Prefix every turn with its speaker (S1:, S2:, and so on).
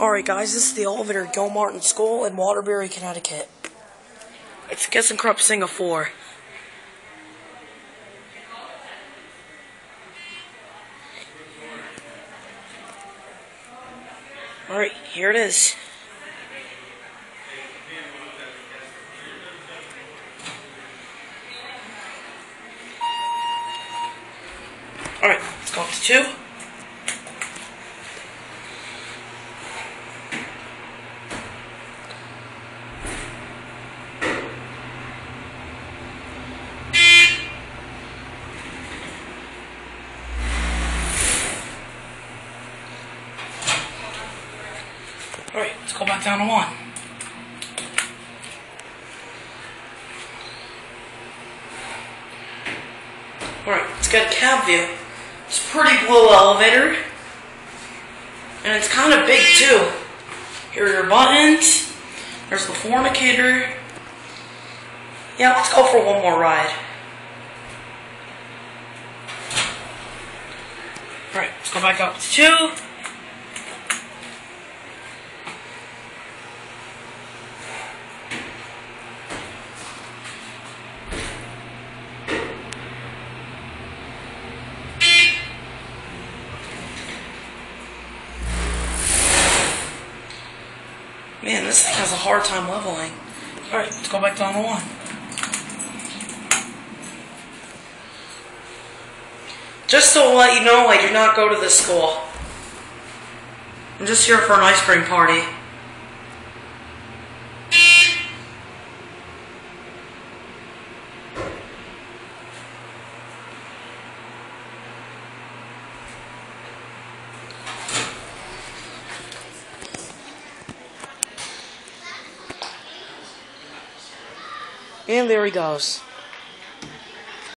S1: Alright guys, this is the elevator at Gilmartin School in Waterbury, Connecticut. It's ThyssenKrupp Signa4. Alright, here it is. Alright, let's go up to two. Alright, let's go back down to one. Alright, it's got cab view. It's a pretty blue elevator. And it's kind of big too. Here are your buttons. There's the fornicator. Yeah, let's go for one more ride. Alright, let's go back up to two. Man, this thing has a hard time leveling. Alright, let's go back down to one. Just to let you know, I do not go to this school. I'm just here for an ice cream party. And there he goes.